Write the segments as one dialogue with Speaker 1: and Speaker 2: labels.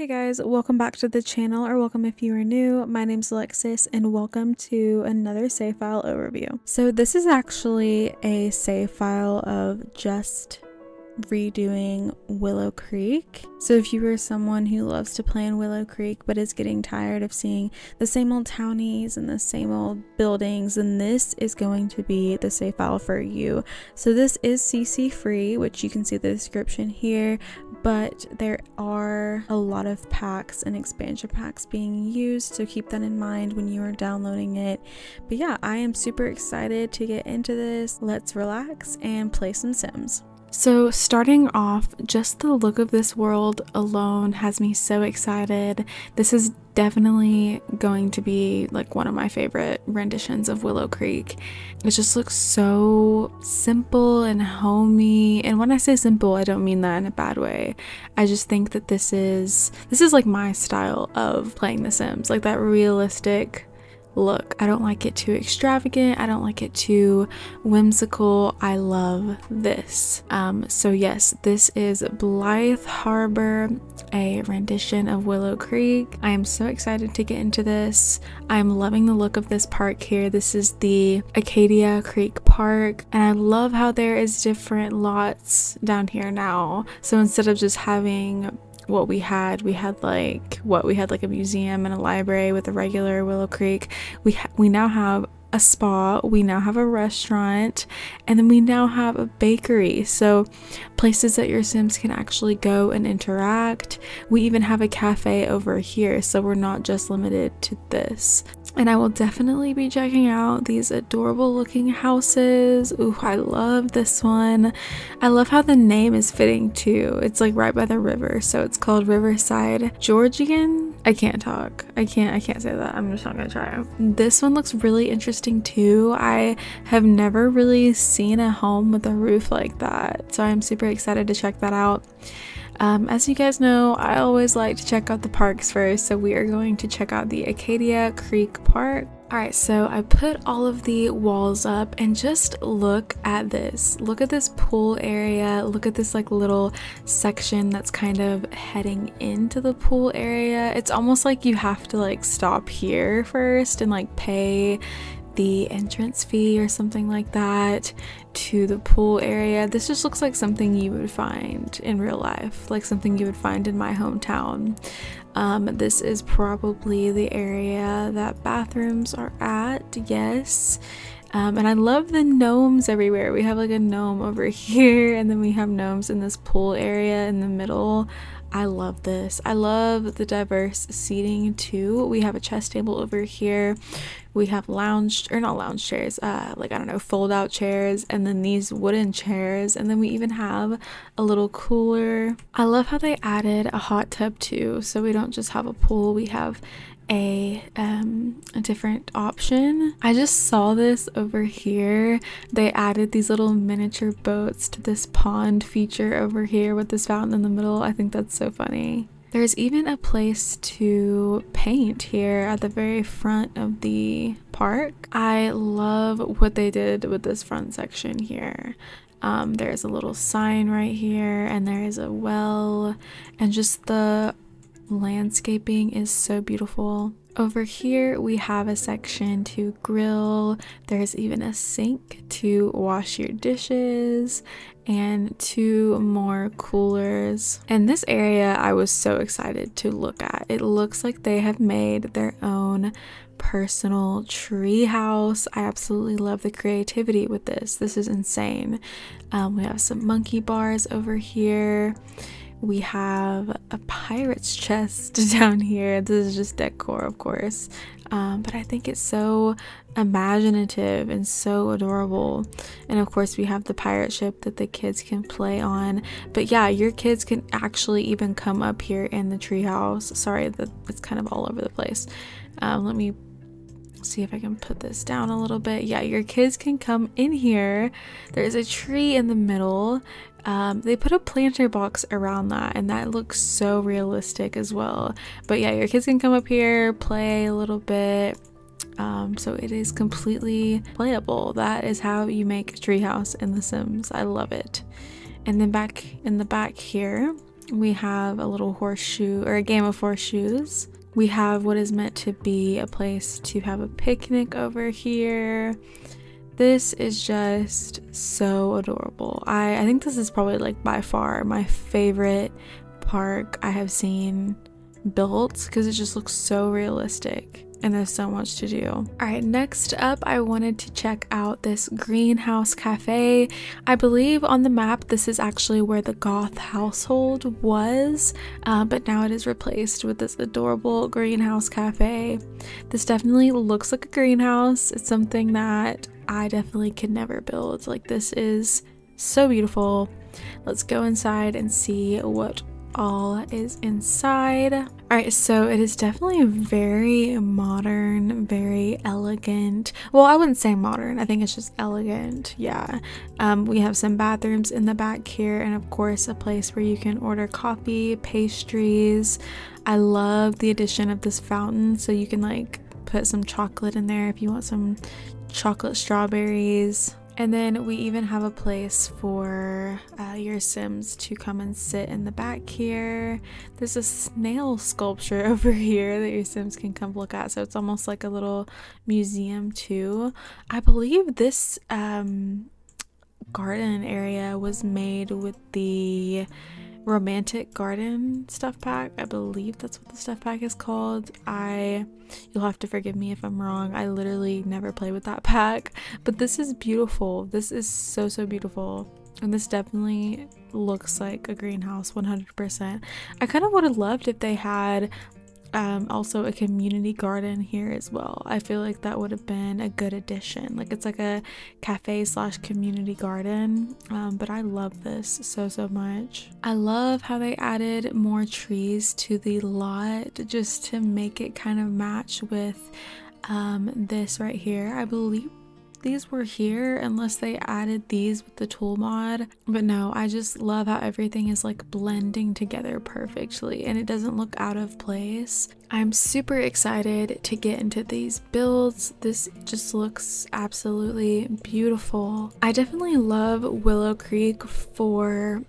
Speaker 1: Hey guys, welcome back to the channel, or welcome if you are new. My name's Alexis, and welcome to another save file overview. So this is actually a save file of just redoing Willow Creek. So if you are someone who loves to play in Willow Creek but is getting tired of seeing the same old townies and the same old buildings, then this is going to be the save file for you. So this is CC free, which you can see the description here, but there are a lot of packs and expansion packs being used, so keep that in mind when you are downloading it. But yeah, I am super excited to get into this. Let's relax and play some Sims. So, starting off, just the look of this world alone has me so excited. This is definitely going to be like one of my favorite renditions of Willow Creek. It just looks so simple and homey. And when I say simple, I don't mean that in a bad way. I just think that this is this is like my style of playing The Sims. Like that realistic look. I don't like it too extravagant. I don't like it too whimsical. I love this. Um, so yes, this is Blythe Harbor, a rendition of Willow Creek. I am so excited to get into this. I'm loving the look of this park here. This is the Acadia Creek Park, and I love how there is different lots down here now. So instead of just having what we had. We had like what we had like a museum and a library with a regular Willow Creek. We we now have a spa, we now have a restaurant, and then we now have a bakery. So, places that your Sims can actually go and interact. We even have a cafe over here, so we're not just limited to this. And I will definitely be checking out these adorable looking houses. Ooh, I love this one. I love how the name is fitting too. It's like right by the river, so it's called Riverside Georgian. I can't talk. I can't I can't say that. I'm just not gonna try. This one looks really interesting too. I have never really seen a home with a roof like that. So I'm super excited to check that out. Um, as you guys know, I always like to check out the parks first, so we are going to check out the Acadia Creek Park. Alright, so I put all of the walls up and just look at this. Look at this pool area. Look at this like little section that's kind of heading into the pool area. It's almost like you have to like stop here first and like pay the entrance fee or something like that to the pool area. This just looks like something you would find in real life, like something you would find in my hometown. Um, this is probably the area that bathrooms are at, yes. Um, and I love the gnomes everywhere. We have like a gnome over here, and then we have gnomes in this pool area in the middle. I love this. I love the diverse seating too. We have a chess table over here. We have lounge or not lounge chairs, uh like I don't know, fold out chairs and then these wooden chairs and then we even have a little cooler. I love how they added a hot tub too. So we don't just have a pool, we have a um a different option. I just saw this over here. They added these little miniature boats to this pond feature over here with this fountain in the middle. I think that's so funny. There's even a place to paint here at the very front of the park. I love what they did with this front section here. Um, there's a little sign right here, and there is a well, and just the landscaping is so beautiful. Over here, we have a section to grill. There's even a sink to wash your dishes and two more coolers. And this area, I was so excited to look at. It looks like they have made their own personal tree house. I absolutely love the creativity with this. This is insane. Um, we have some monkey bars over here we have a pirate's chest down here. This is just decor, of course. Um, but I think it's so imaginative and so adorable. And of course, we have the pirate ship that the kids can play on. But yeah, your kids can actually even come up here in the treehouse. Sorry that it's kind of all over the place. Um, let me see if I can put this down a little bit. Yeah, your kids can come in here. There's a tree in the middle. Um, they put a planter box around that, and that looks so realistic as well. But yeah, your kids can come up here, play a little bit. Um, so it is completely playable. That is how you make a treehouse in The Sims. I love it. And then back in the back here, We have a little horseshoe or a game of horseshoes. We have what is meant to be a place to have a picnic over here. This is just so adorable. I, I think this is probably like by far my favorite park I have seen built because it just looks so realistic and there's so much to do. All right, next up, I wanted to check out this greenhouse cafe. I believe on the map, this is actually where the Goth household was, uh, but now it is replaced with this adorable greenhouse cafe. This definitely looks like a greenhouse. It's something that I definitely could never build. Like, this is so beautiful. Let's go inside and see what all is inside. All right, so it is definitely very modern, very elegant. Well, I wouldn't say modern. I think it's just elegant. Yeah. Um, we have some bathrooms in the back here, and of course, a place where you can order coffee, pastries. I love the addition of this fountain, so you can like put some chocolate in there if you want some chocolate strawberries. And then we even have a place for uh, your Sims to come and sit in the back here. There's a snail sculpture over here that your Sims can come look at. So it's almost like a little museum too. I believe this um, garden area was made with the romantic garden stuff pack. I believe that's what the stuff pack is called. I you'll have to forgive me if I'm wrong. I literally never play with that pack, but this is beautiful. This is so so beautiful. And this definitely looks like a greenhouse 100%. I kind of would have loved if they had um, also a community garden here as well. I feel like that would have been a good addition. Like it's like a cafe slash community garden. Um, but I love this so so much. I love how they added more trees to the lot just to make it kind of match with um, this right here. I believe these were here unless they added these with the tool mod. But no, I just love how everything is like blending together perfectly and it doesn't look out of place. I'm super excited to get into these builds. This just looks absolutely beautiful. I definitely love Willow Creek for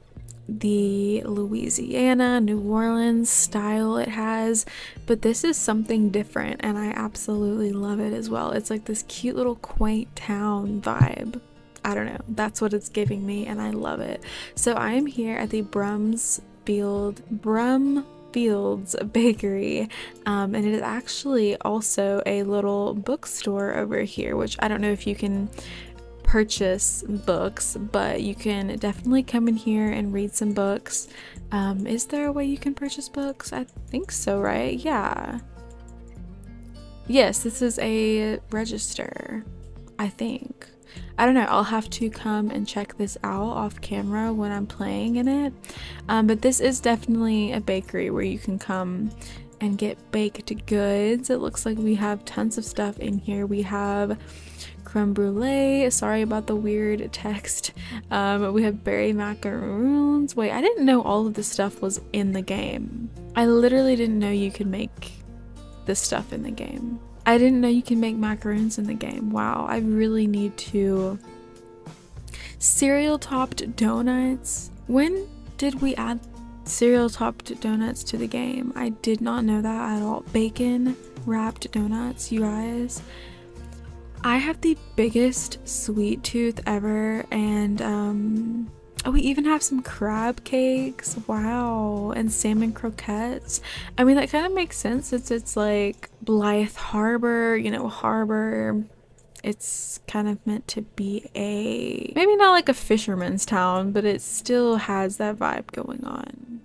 Speaker 1: the Louisiana, New Orleans style it has, but this is something different and I absolutely love it as well. It's like this cute little quaint town vibe. I don't know, that's what it's giving me and I love it. So I am here at the Brumsfield, Brum Fields Bakery, um, and it is actually also a little bookstore over here, which I don't know if you can purchase books, but you can definitely come in here and read some books. Um, is there a way you can purchase books? I think so, right? Yeah. Yes, this is a register, I think. I don't know, I'll have to come and check this out off camera when I'm playing in it. Um, but this is definitely a bakery where you can come and get baked goods. It looks like we have tons of stuff in here. We have creme brulee. Sorry about the weird text. Um, we have berry macaroons. Wait, I didn't know all of this stuff was in the game. I literally didn't know you could make this stuff in the game. I didn't know you can make macaroons in the game. Wow, I really need to. Cereal topped donuts. When did we add cereal topped donuts to the game? I did not know that at all. Bacon wrapped donuts, you guys. I have the biggest sweet tooth ever, and um, oh, we even have some crab cakes. Wow, and salmon croquettes. I mean, that kind of makes sense since it's like Blythe Harbor, you know, harbor. It's kind of meant to be a maybe not like a fisherman's town, but it still has that vibe going on.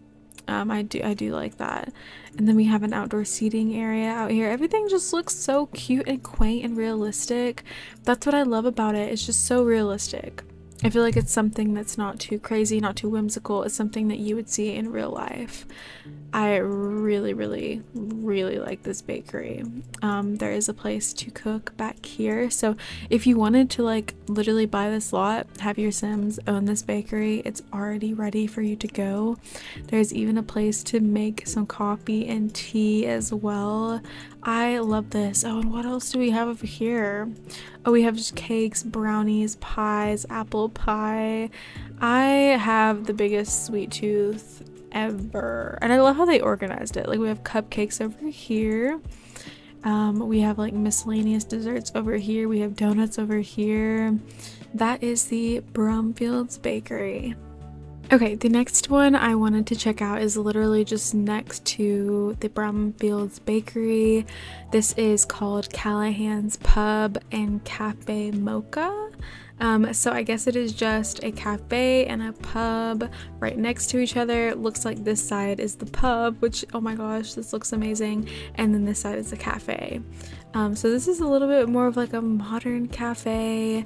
Speaker 1: Um, I do I do like that. And then we have an outdoor seating area out here. Everything just looks so cute and quaint and realistic. That's what I love about it. It's just so realistic. I feel like it's something that's not too crazy, not too whimsical. It's something that you would see in real life. I really, really, really like this bakery. Um, there is a place to cook back here. So if you wanted to like literally buy this lot, have your Sims own this bakery, it's already ready for you to go. There's even a place to make some coffee and tea as well. I love this. Oh, and what else do we have over here? Oh, we have just cakes, brownies, pies, apple pie. I have the biggest sweet tooth ever. And I love how they organized it. Like we have cupcakes over here. Um, we have like miscellaneous desserts over here. We have donuts over here. That is the Brumfields Bakery. Okay, the next one I wanted to check out is literally just next to the Brumfields Bakery. This is called Callahan's Pub and Cafe Mocha. Um, so I guess it is just a cafe and a pub right next to each other. It looks like this side is the pub, which, oh my gosh, this looks amazing. And then this side is the cafe. Um, so this is a little bit more of like a modern cafe.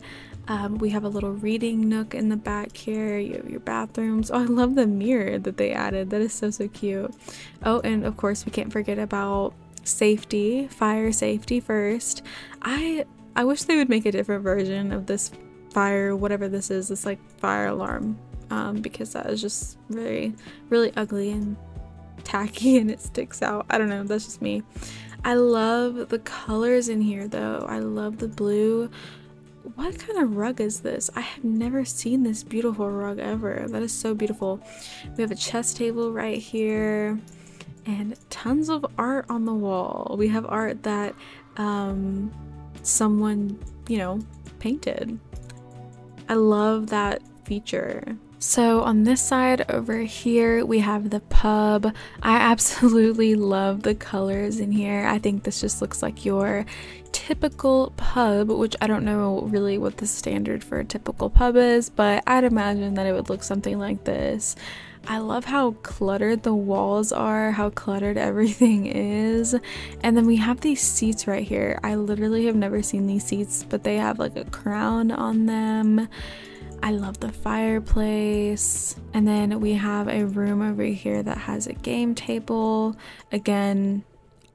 Speaker 1: Um, we have a little reading nook in the back here. You have your bathrooms. Oh, I love the mirror that they added. That is so, so cute. Oh, and of course, we can't forget about safety, fire safety first. I I wish they would make a different version of this fire, whatever this is, this like fire alarm, um, because that is just very, really ugly and tacky and it sticks out. I don't know, that's just me. I love the colors in here though. I love the blue. What kind of rug is this? I have never seen this beautiful rug ever. That is so beautiful. We have a chess table right here and tons of art on the wall. We have art that um, someone, you know, painted. I love that feature. So on this side over here, we have the pub. I absolutely love the colors in here. I think this just looks like your typical pub, which I don't know really what the standard for a typical pub is, but I'd imagine that it would look something like this. I love how cluttered the walls are, how cluttered everything is. And then we have these seats right here. I literally have never seen these seats, but they have like a crown on them. I love the fireplace. And then we have a room over here that has a game table. Again,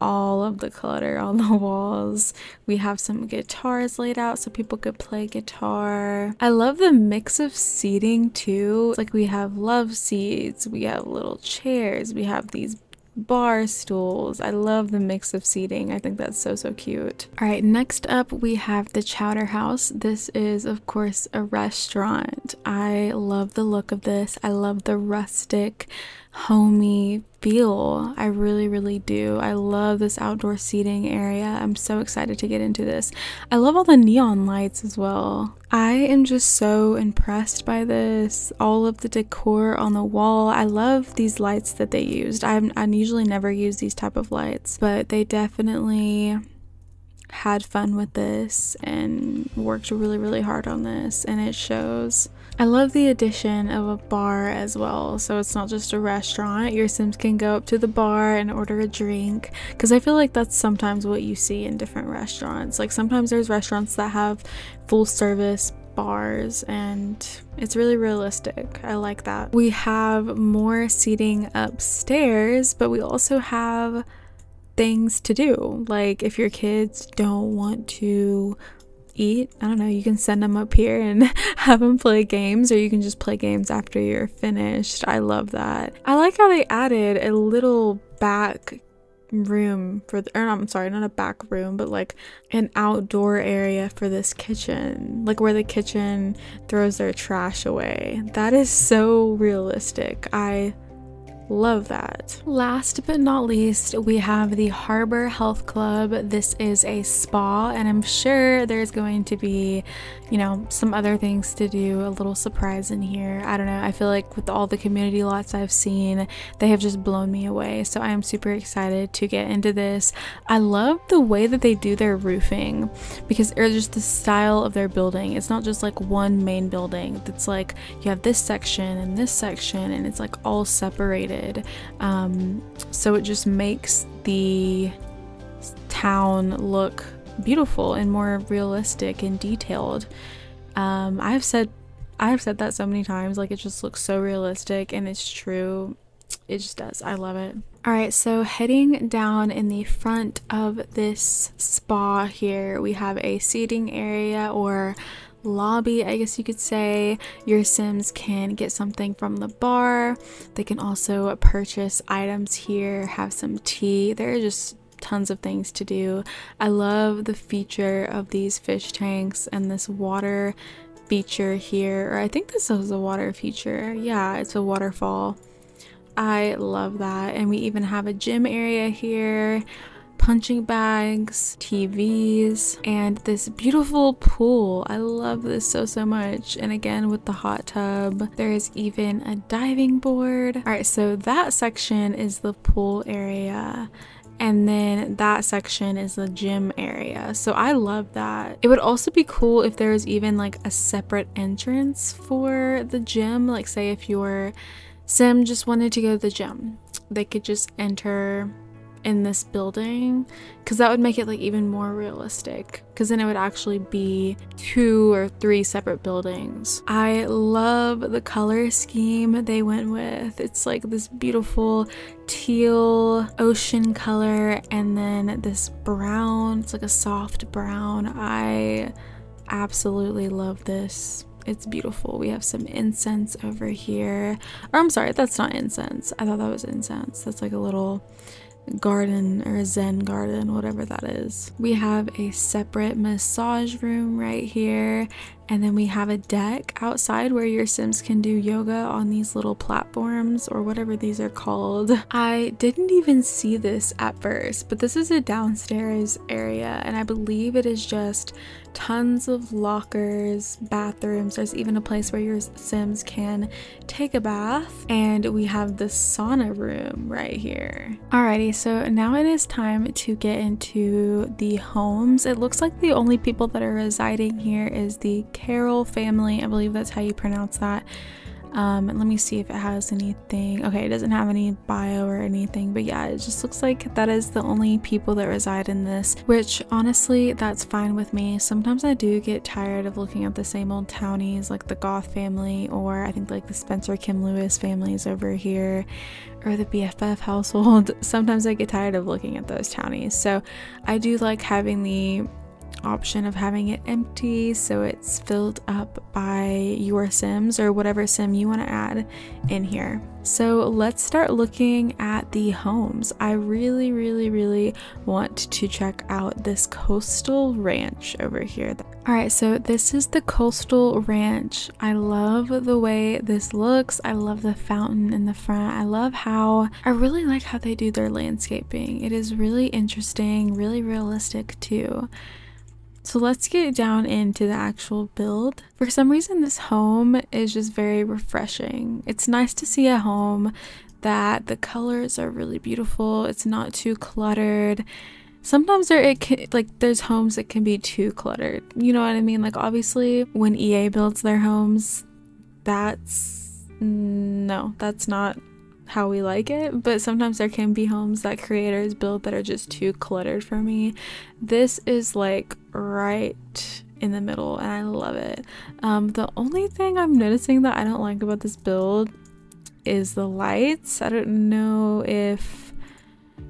Speaker 1: all of the clutter on the walls. We have some guitars laid out so people could play guitar. I love the mix of seating too. Like we have love seats, we have little chairs, we have these bar stools. I love the mix of seating. I think that's so, so cute. All right, next up we have the Chowder House. This is, of course, a restaurant. I love the look of this. I love the rustic, homey feel. I really, really do. I love this outdoor seating area. I'm so excited to get into this. I love all the neon lights as well. I am just so impressed by this. All of the decor on the wall. I love these lights that they used. I'm, usually never use these type of lights, but they definitely had fun with this and worked really, really hard on this, and it shows. I love the addition of a bar as well, so it's not just a restaurant. Your Sims can go up to the bar and order a drink, because I feel like that's sometimes what you see in different restaurants. Like sometimes there's restaurants that have full service bars and it's really realistic. I like that. We have more seating upstairs, but we also have things to do. Like if your kids don't want to eat, I don't know, you can send them up here and have them play games or you can just play games after you're finished. I love that. I like how they added a little back room for the, or I'm sorry, not a back room, but like an outdoor area for this kitchen, like where the kitchen throws their trash away. That is so realistic. I Love that. Last but not least, we have the Harbor Health Club. This is a spa, and I'm sure there's going to be, you know, some other things to do, a little surprise in here. I don't know. I feel like with all the community lots I've seen, they have just blown me away. So I am super excited to get into this. I love the way that they do their roofing because, or just the style of their building. It's not just like one main building, it's like you have this section and this section, and it's like all separated um, so it just makes the town look beautiful and more realistic and detailed. Um, I've said I've said that so many times, like it just looks so realistic and it's true. It just does. I love it. Alright, so heading down in the front of this spa here, we have a seating area or lobby, I guess you could say. Your Sims can get something from the bar. They can also purchase items here, have some tea. There are just tons of things to do. I love the feature of these fish tanks and this water feature here. Or I think this is a water feature. Yeah, it's a waterfall. I love that. And we even have a gym area here punching bags, TVs, and this beautiful pool. I love this so, so much. And again, with the hot tub, there is even a diving board. All right, so that section is the pool area and then that section is the gym area. So I love that. It would also be cool if there was even like a separate entrance for the gym. Like say if your sim just wanted to go to the gym, they could just enter in this building because that would make it like even more realistic because then it would actually be two or three separate buildings. I love the color scheme they went with. It's like this beautiful teal ocean color and then this brown. It's like a soft brown. I absolutely love this. It's beautiful. We have some incense over here. Or I'm sorry, that's not incense. I thought that was incense. That's like a little garden or zen garden whatever that is. We have a separate massage room right here and then we have a deck outside where your sims can do yoga on these little platforms or whatever these are called i didn't even see this at first but this is a downstairs area and i believe it is just tons of lockers, bathrooms. There's even a place where your Sims can take a bath. And we have the sauna room right here. Alrighty, so now it is time to get into the homes. It looks like the only people that are residing here is the Carroll family. I believe that's how you pronounce that. Um, let me see if it has anything. Okay, it doesn't have any bio or anything, but yeah, it just looks like that is the only people that reside in this, which honestly, that's fine with me. Sometimes I do get tired of looking at the same old townies like the Goth family, or I think like the Spencer Kim Lewis families over here, or the BFF household. Sometimes I get tired of looking at those townies. So I do like having the option of having it empty so it's filled up by your sims or whatever sim you want to add in here. So let's start looking at the homes. I really, really, really want to check out this coastal ranch over here. All right, so this is the coastal ranch. I love the way this looks. I love the fountain in the front. I love how, I really like how they do their landscaping. It is really interesting, really realistic too. So let's get down into the actual build. For some reason, this home is just very refreshing. It's nice to see a home that the colors are really beautiful. It's not too cluttered. Sometimes there it can, like there's homes that can be too cluttered. You know what I mean? Like obviously when EA builds their homes, that's no, that's not how we like it, but sometimes there can be homes that creators build that are just too cluttered for me. This is like right in the middle and I love it. Um, the only thing I'm noticing that I don't like about this build is the lights. I don't know if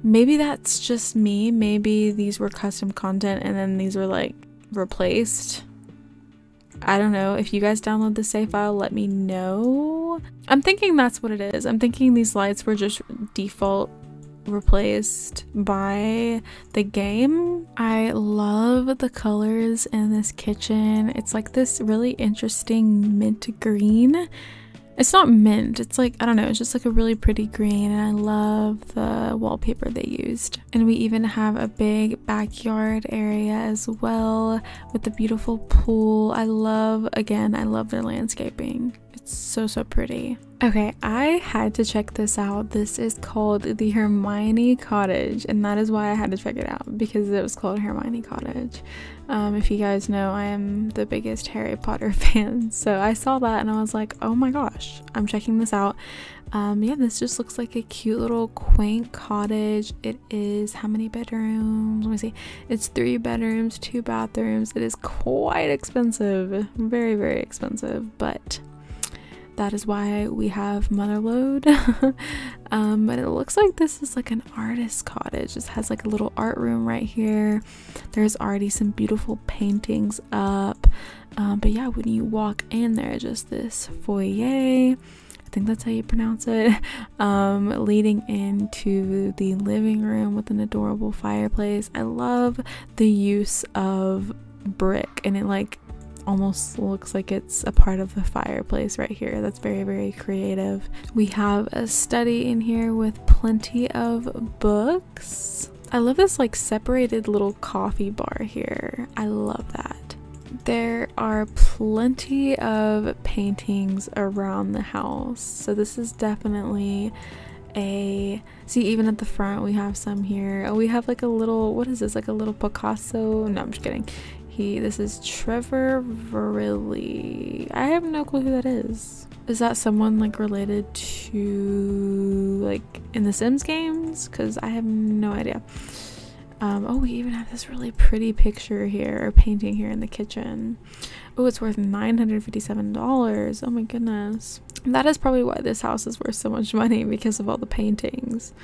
Speaker 1: maybe that's just me. Maybe these were custom content and then these were like replaced. I don't know. If you guys download the save file, let me know. I'm thinking that's what it is. I'm thinking these lights were just default replaced by the game. I love the colors in this kitchen. It's like this really interesting mint green it's not mint, it's like, I don't know, it's just like a really pretty green and I love the wallpaper they used. And we even have a big backyard area as well with the beautiful pool. I love, again, I love their landscaping. So, so pretty. Okay, I had to check this out. This is called the Hermione Cottage, and that is why I had to check it out because it was called Hermione Cottage. Um, if you guys know, I am the biggest Harry Potter fan, so I saw that and I was like, oh my gosh, I'm checking this out. Um, yeah, this just looks like a cute little quaint cottage. It is how many bedrooms? Let me see. It's three bedrooms, two bathrooms. It is quite expensive, very, very expensive, but that is why we have Motherlode. um, but it looks like this is like an artist cottage. This has like a little art room right here. There's already some beautiful paintings up. Um, but yeah, when you walk in there, just this foyer. I think that's how you pronounce it. Um, leading into the living room with an adorable fireplace. I love the use of brick and it like almost looks like it's a part of the fireplace right here. That's very, very creative. We have a study in here with plenty of books. I love this like separated little coffee bar here. I love that. There are plenty of paintings around the house. So this is definitely a see even at the front we have some here. Oh, we have like a little what is this? Like a little Picasso? No, I'm just kidding. He this is Trevor Verrilli. I have no clue who that is. Is that someone like related to like in the Sims games? Because I have no idea. Um, oh, we even have this really pretty picture here or painting here in the kitchen. Oh, it's worth $957. Oh my goodness. That is probably why this house is worth so much money because of all the paintings.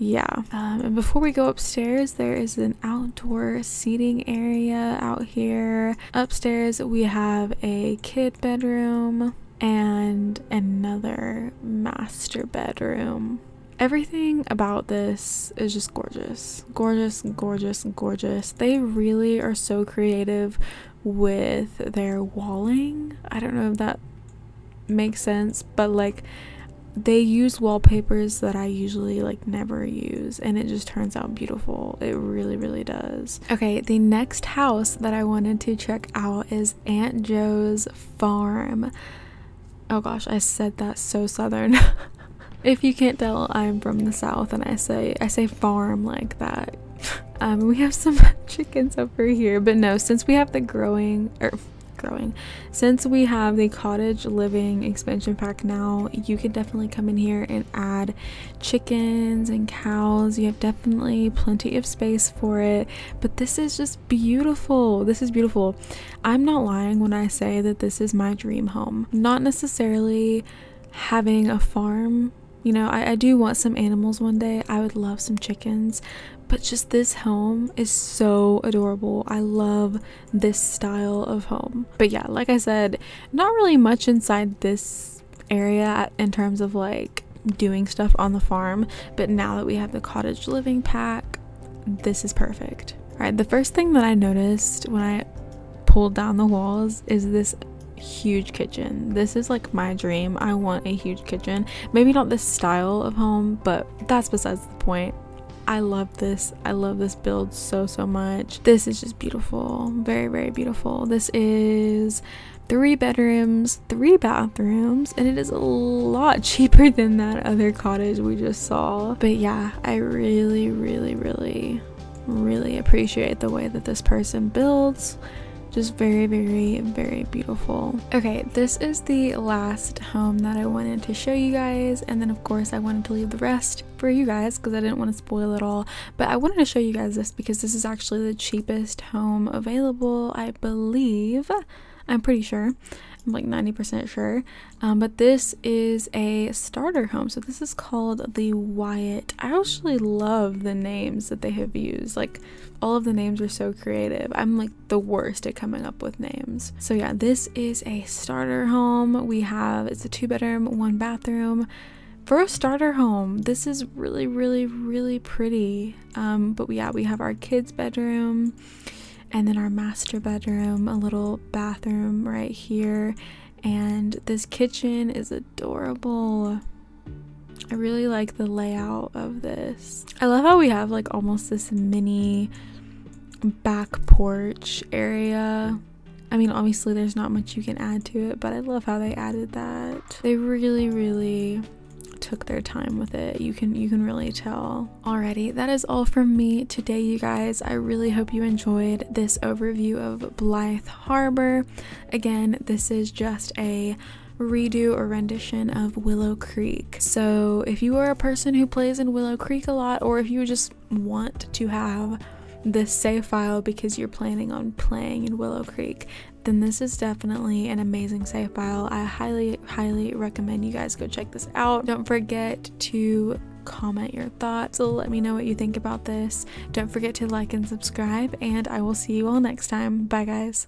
Speaker 1: Yeah. Um, and before we go upstairs, there is an outdoor seating area out here. Upstairs, we have a kid bedroom and another master bedroom. Everything about this is just gorgeous. Gorgeous, gorgeous, gorgeous. They really are so creative with their walling. I don't know if that makes sense, but like they use wallpapers that I usually like never use and it just turns out beautiful. It really really does. Okay, the next house that I wanted to check out is Aunt Joe's farm. Oh gosh, I said that so southern. If you can't tell, I'm from the south and I say I say farm like that. Um, we have some chickens over here, but no, since we have the growing or growing, since we have the cottage living expansion pack now, you can definitely come in here and add chickens and cows. You have definitely plenty of space for it, but this is just beautiful. This is beautiful. I'm not lying when I say that this is my dream home. Not necessarily having a farm you know, I, I do want some animals one day. I would love some chickens, but just this home is so adorable. I love this style of home. But yeah, like I said, not really much inside this area in terms of like doing stuff on the farm, but now that we have the cottage living pack, this is perfect. All right, the first thing that I noticed when I pulled down the walls is this huge kitchen. This is like my dream. I want a huge kitchen. Maybe not this style of home, but that's besides the point. I love this. I love this build so, so much. This is just beautiful. Very, very beautiful. This is three bedrooms, three bathrooms, and it is a lot cheaper than that other cottage we just saw. But yeah, I really, really, really, really appreciate the way that this person builds just very very very beautiful. Okay this is the last home that i wanted to show you guys and then of course i wanted to leave the rest for you guys because i didn't want to spoil it all. But i wanted to show you guys this because this is actually the cheapest home available i believe. I'm pretty sure I'm like 90% sure. Um, but this is a starter home. So this is called the Wyatt. I actually love the names that they have used. Like all of the names are so creative. I'm like the worst at coming up with names. So yeah, this is a starter home. We have, it's a two bedroom, one bathroom for a starter home this is really really really pretty um but yeah we have our kids bedroom and then our master bedroom, a little bathroom right here, and this kitchen is adorable. I really like the layout of this. I love how we have like almost this mini back porch area. I mean, obviously, there's not much you can add to it, but I love how they added that. They really, really took their time with it. You can you can really tell. Alrighty, that is all from me today, you guys. I really hope you enjoyed this overview of Blythe Harbor. Again, this is just a redo or rendition of Willow Creek. So, if you are a person who plays in Willow Creek a lot, or if you just want to have this save file because you're planning on playing in Willow Creek, then this is definitely an amazing save file. I highly, highly recommend you guys go check this out. Don't forget to comment your thoughts. Let me know what you think about this. Don't forget to like and subscribe, and I will see you all next time. Bye, guys.